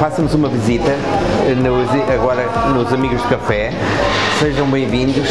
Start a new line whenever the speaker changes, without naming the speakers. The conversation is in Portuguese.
façam-nos uma visita eh, nos, agora nos Amigos de Café. Sejam bem-vindos.